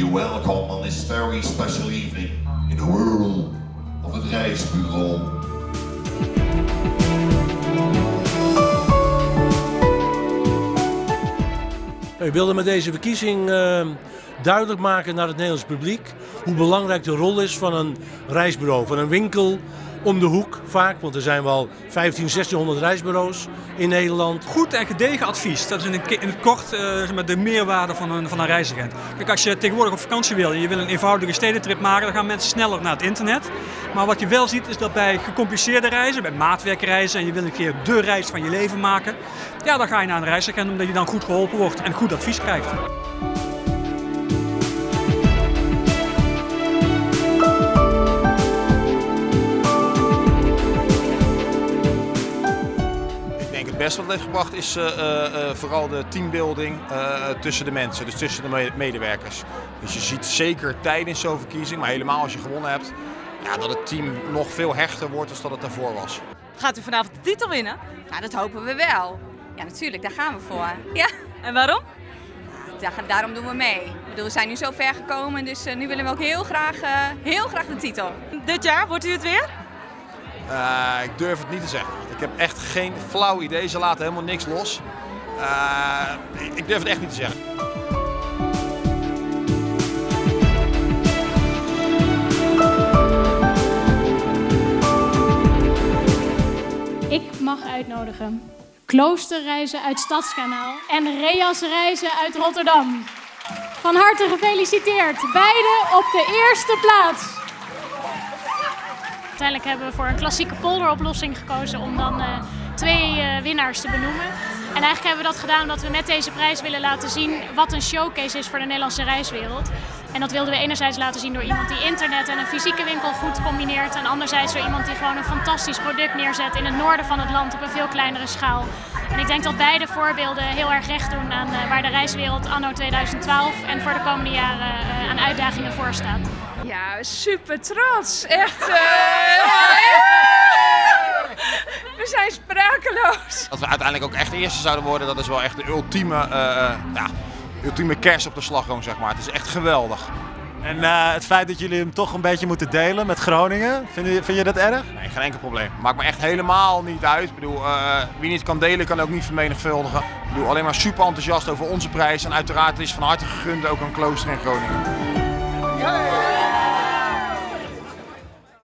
You're welcome on this very special evening in the world of het reisbureau. We wilden met deze verkiezing uh, duidelijk maken naar het Nederlands publiek hoe belangrijk de rol is van een reisbureau, van een winkel om de hoek vaak, want er zijn wel 15, 1600 reisbureaus in Nederland. Goed en gedegen advies, dat is in, het kort uh, de meerwaarde van een, van een reisagent. Kijk, als je tegenwoordig op vakantie wil en je wil een eenvoudige stedentrip maken, dan gaan mensen sneller naar het internet. Maar wat je wel ziet is dat bij gecompliceerde reizen, bij maatwerkreizen en je wil een keer de reis van je leven maken, ja, dan ga je naar een reisagent omdat je dan goed geholpen wordt en goed advies krijgt. Best wat het heeft gebracht is uh, uh, vooral de teambuilding tussen de mensen, dus tussen de medewerkers. Dus je ziet zeker tijdens zo'n verkiezing, maar helemaal als je gewonnen hebt, ja, dat het team nog veel hechter wordt dan dat het daarvoor was. Gaat u vanavond de titel winnen? Ja, dat hopen we wel. Ja, natuurlijk, daar gaan we voor. Ja. En waarom? Ja, daarom doen we mee. Ik bedoel, we zijn nu zo ver gekomen, dus nu willen we ook heel graag, heel graag de titel. Dit jaar, wordt u het weer? Uh, ik durf het niet te zeggen. Ik heb echt geen flauw idee. Ze laten helemaal niks los. Uh, ik durf het echt niet te zeggen. Ik mag uitnodigen Kloosterreizen uit Stadskanaal en Reas Reizen uit Rotterdam. Van harte gefeliciteerd, beide op de eerste plaats. Uiteindelijk hebben we voor een klassieke polderoplossing gekozen om dan uh, twee uh, winnaars te benoemen. En eigenlijk hebben we dat gedaan omdat we met deze prijs willen laten zien wat een showcase is voor de Nederlandse reiswereld. En dat wilden we enerzijds laten zien door iemand die internet en een fysieke winkel goed combineert. En anderzijds door iemand die gewoon een fantastisch product neerzet in het noorden van het land op een veel kleinere schaal. En ik denk dat beide voorbeelden heel erg recht doen aan uh, waar de reiswereld anno 2012 en voor de komende jaren uitdagingen voor staat. Ja, super trots. Echt. Uh, we zijn sprakeloos. Dat we uiteindelijk ook echt eerste zouden worden, dat is wel echt de ultieme, uh, ja, ultieme kers op de slagroom, zeg maar. Het is echt geweldig. En uh, het feit dat jullie hem toch een beetje moeten delen met Groningen, vind je, vind je dat erg? Nee, geen enkel probleem. Maakt me echt helemaal niet uit. Ik bedoel, uh, wie niet kan delen, kan ook niet vermenigvuldigen. Ik bedoel, alleen maar super enthousiast over onze prijs. En uiteraard is van harte gegund ook een klooster in Groningen.